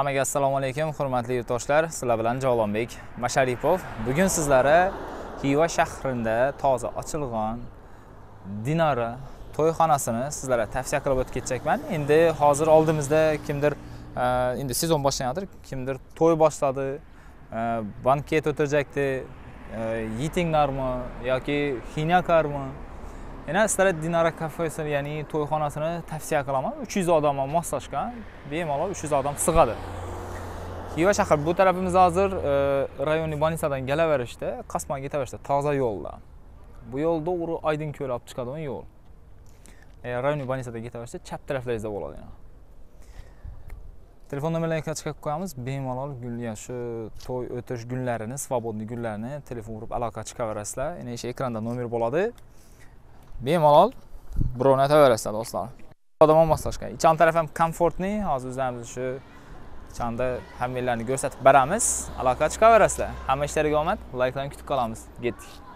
Hammaga assalomu alaykum, hurmatli yurtdoshlar. Sizlar bilan Javlonbek Masharipov. Bugun sizlarga Xiva shahrida toza ochilgan Dinara to'yxonasini sizlarga tavsiya qilib o'tib ketjakman. Endi hozir oldimizda kimdir e, endi sezon boshlanyapti, kimdir to'y boshladi, e, banket o'tirjakdi, e, yitinglarmi yoki xinakarmi? Yana sizlarga dinara kafesini ya'ni to'yxonasini tavsiya qilaman. Uch yuz odamga moslashgan. Bemalol uch yuz odam sig'adi. Xiva shahar bu tarafimiz hozir rayonniy rayoniy больницадан kelaverishda qasman ketaverishda toza yo'lda. Bu yo'l to'g'ri oydin ko'l olib chiqadigan yo'l. E, rayonniy больницадан ketaverishda chap taraflaringizda bo'ladi telefon nomerlarini ekranga qo'yamiz? Bemalol shu to'y o'tish kunlarini svobodniy kunlarini telefon urib aloqa chiqaverasizlar. Yana o'sha ekranda nomer bo'ladi. Bemalol. Birovni aytaverasizlar do'stlar. Odam moslashgan ichan taraf ham komfortniy hozir o'zlarimiz shu ichanda hammanglarni ko'rsatib beramiz. Aloqa chiqaverasizlar. Hamma ishlariga omad. Layklarni kutib qolamiz. Ketdik.